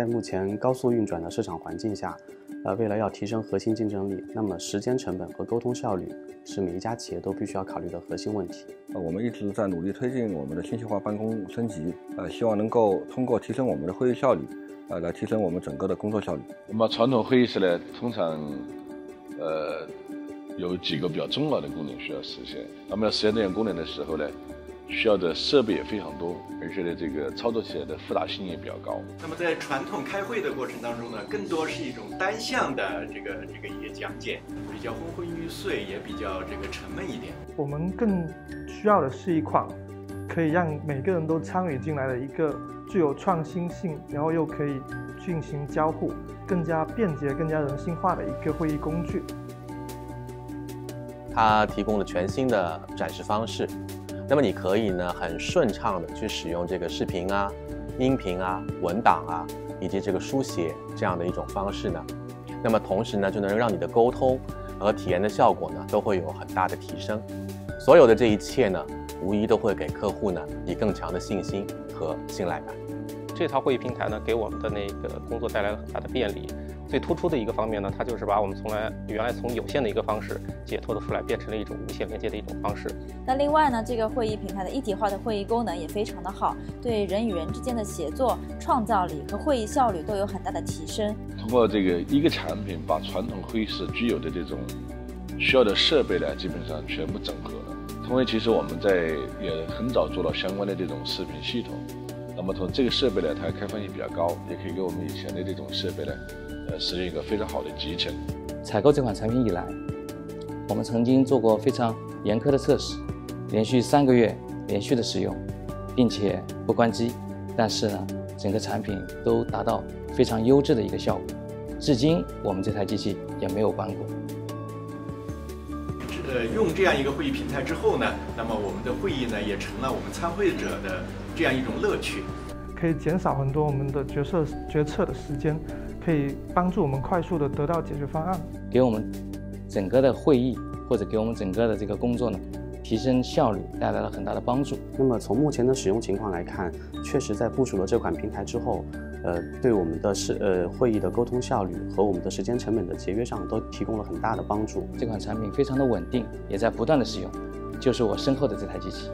在目前高速运转的市场环境下，呃，为了要提升核心竞争力，那么时间成本和沟通效率是每一家企业都必须要考虑的核心问题。呃，我们一直在努力推进我们的信息化办公升级，呃，希望能够通过提升我们的会议效率，呃，来提升我们整个的工作效率。那么传统会议室呢，通常，呃，有几个比较重要的功能需要实现。那么要实现这样功能的时候呢？需要的设备也非常多，而且呢，这个操作起来的复杂性也比较高。那么在传统开会的过程当中呢，更多是一种单向的这个这个一个讲解，比较昏昏欲睡，也比较这个沉闷一点。我们更需要的是一款可以让每个人都参与进来的一个具有创新性，然后又可以进行交互、更加便捷、更加人性化的一个会议工具。它提供了全新的展示方式。那么你可以呢很顺畅的去使用这个视频啊、音频啊、文档啊，以及这个书写这样的一种方式呢。那么同时呢，就能让你的沟通和体验的效果呢都会有很大的提升。所有的这一切呢，无疑都会给客户呢以更强的信心和信赖感。这套会议平台呢，给我们的那个工作带来了很大的便利。最突出的一个方面呢，它就是把我们从来原来从有限的一个方式解脱的出来，变成了一种无限连接的一种方式。那另外呢，这个会议平台的一体化的会议功能也非常的好，对人与人之间的协作、创造力和会议效率都有很大的提升。通过这个一个产品，把传统会议室具有的这种需要的设备呢，基本上全部整合了。因为，其实我们在也很早做到相关的这种视频系统。那么从这个设备呢，它开放性比较高，也可以给我们以前的这种设备呢。呃，实现一个非常好的集成。采购这款产品以来，我们曾经做过非常严苛的测试，连续三个月连续的使用，并且不关机。但是呢，整个产品都达到非常优质的一个效果。至今，我们这台机器也没有关过。呃，用这样一个会议平台之后呢，那么我们的会议呢，也成了我们参会者的这样一种乐趣，可以减少很多我们的决策决策的时间。可以帮助我们快速的得到解决方案，给我们整个的会议或者给我们整个的这个工作呢，提升效率带来了很大的帮助。那么从目前的使用情况来看，确实在部署了这款平台之后，呃，对我们的是呃会议的沟通效率和我们的时间成本的节约上都提供了很大的帮助。这款产品非常的稳定，也在不断的使用，就是我身后的这台机器。